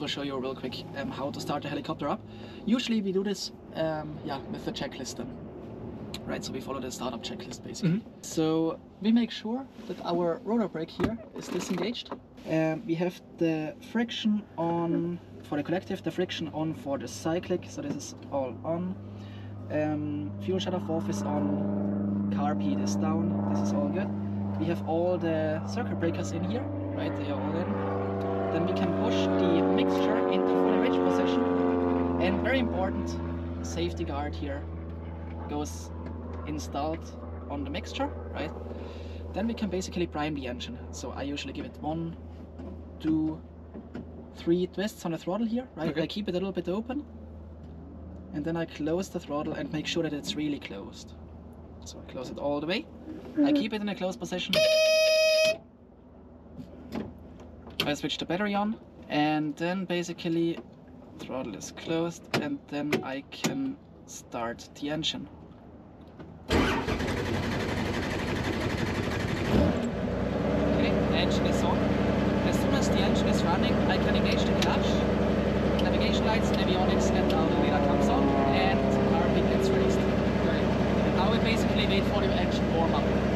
will show you real quick um, how to start the helicopter up. Usually we do this um, yeah, with the checklist then. Right, so we follow the startup checklist basically. So we make sure that our rotor brake here is disengaged. Um, we have the friction on for the collective, the friction on for the cyclic, so this is all on. Um, fuel shut-off valve is on, carb heat is down, this is all good. We have all the circuit breakers in here, right, they are all in. Then we can push the mixture into fully rich position. And very important, safety guard here goes installed on the mixture, right? Then we can basically prime the engine. So I usually give it one, two, three twists on the throttle here, right? Okay. I keep it a little bit open. And then I close the throttle and make sure that it's really closed. So I close it all the way. I mm-hmm. keep it in a closed position. I switch the battery on and then basically throttle is closed and then I can start the engine. Okay, the engine is on. As soon as the engine is running, I can engage the clutch, navigation lights, avionics and alternator comes on and RP gets raised. Okay. Now we basically wait for the engine warm up.